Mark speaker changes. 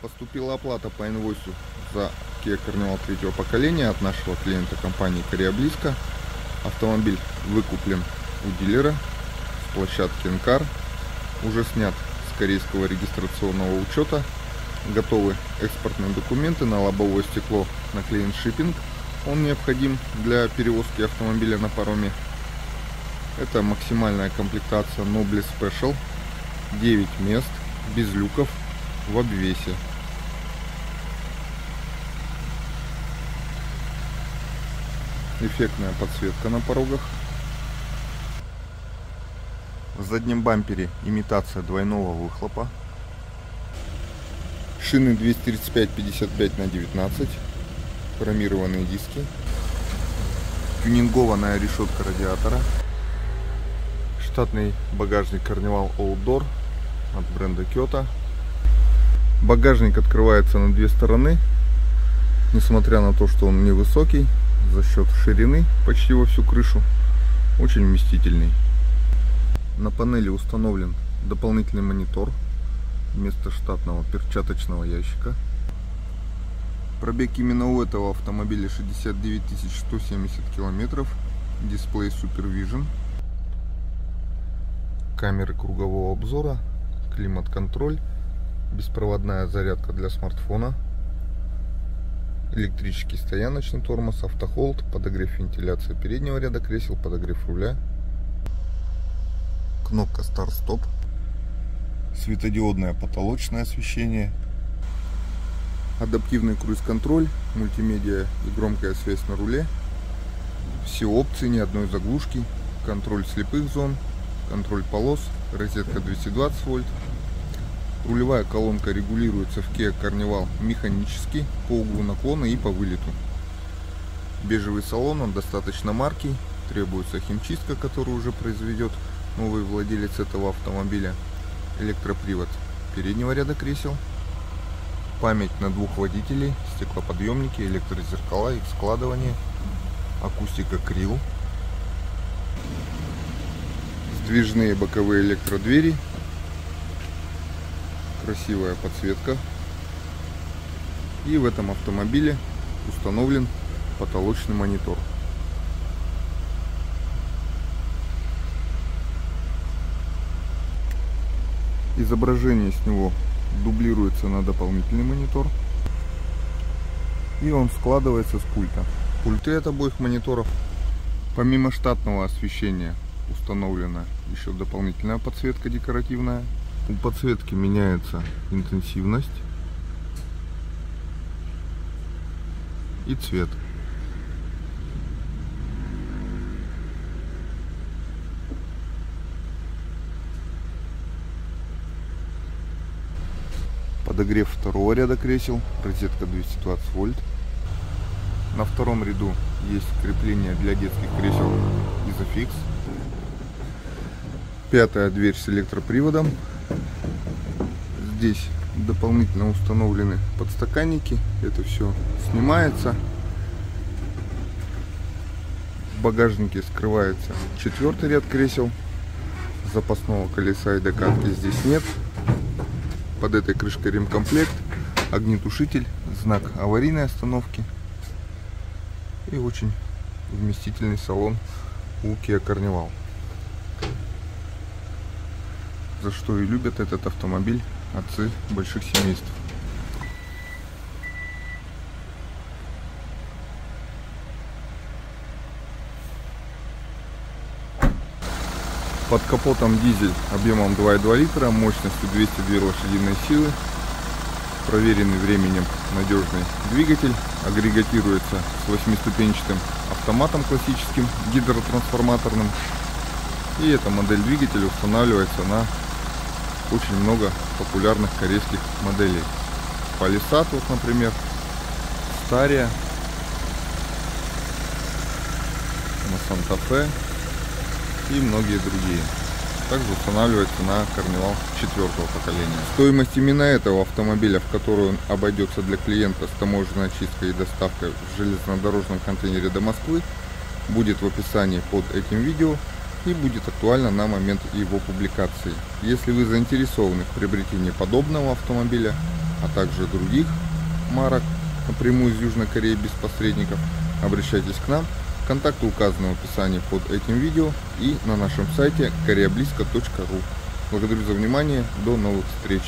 Speaker 1: Поступила оплата по инвойсу за Kia Carnival третьего поколения от нашего клиента компании Корея Близко. Автомобиль выкуплен у дилера с площадки Нкар. Уже снят с корейского регистрационного учета. Готовы экспортные документы на лобовое стекло наклеен шиппинг. Он необходим для перевозки автомобиля на пароме. Это максимальная комплектация Noble Special. 9 мест, без люков, в обвесе. Эффектная подсветка на порогах. В заднем бампере имитация двойного выхлопа. Шины 235-55 на 19. Хромированные диски. Тюнингованная решетка радиатора. Штатный багажник Carnival Outdoor от бренда Kyoto. Багажник открывается на две стороны. Несмотря на то, что он невысокий, за счет ширины почти во всю крышу, очень вместительный. На панели установлен дополнительный монитор вместо штатного перчаточного ящика. Пробег именно у этого автомобиля 69 170 километров. Дисплей Supervision. Камеры кругового обзора. Климат-контроль беспроводная зарядка для смартфона, электрический стояночный тормоз, автохолд, подогрев вентиляции переднего ряда кресел, подогрев руля, кнопка старт-стоп, светодиодное потолочное освещение, адаптивный круиз-контроль, мультимедиа и громкая связь на руле, все опции, ни одной заглушки, контроль слепых зон, контроль полос, розетка 220 вольт, Рулевая колонка регулируется в Kia Carnival механически по углу наклона и по вылету. Бежевый салон, он достаточно маркий, требуется химчистка, которую уже произведет новый владелец этого автомобиля. Электропривод переднего ряда кресел, память на двух водителей, стеклоподъемники, электрозеркала, их складывание, акустика крил, сдвижные боковые электродвери красивая подсветка. И в этом автомобиле установлен потолочный монитор. Изображение с него дублируется на дополнительный монитор. И он складывается с пульта. Пульты от обоих мониторов. Помимо штатного освещения установлена еще дополнительная подсветка декоративная у подсветки меняется интенсивность и цвет. Подогрев второго ряда кресел, розетка 220 вольт. На втором ряду есть крепление для детских кресел Isofix. Пятая дверь с электроприводом здесь дополнительно установлены подстаканники. Это все снимается. В багажнике скрывается четвертый ряд кресел. Запасного колеса и докатки здесь нет. Под этой крышкой ремкомплект, огнетушитель, знак аварийной остановки и очень вместительный салон у Kia Carnival. За что и любят этот автомобиль отцы больших семейств. Под капотом дизель объемом 2,2 литра, мощностью 202 лошадиные силы, проверенный временем надежный двигатель, агрегатируется с 8-ступенчатым автоматом классическим гидротрансформаторным. И эта модель двигателя устанавливается на очень много популярных корейских моделей. Палисад, вот, например, Стария, на Санта-Фе и многие другие. Также устанавливается на Карнивал четвертого поколения. Стоимость именно этого автомобиля, в которую он обойдется для клиента с таможенной очисткой и доставкой в железнодорожном контейнере до Москвы, будет в описании под этим видео и будет актуально на момент его публикации. Если вы заинтересованы в приобретении подобного автомобиля, а также других марок напрямую из Южной Кореи без посредников, обращайтесь к нам. Контакты указаны в описании под этим видео и на нашем сайте koreablisko.ru. Благодарю за внимание. До новых встреч.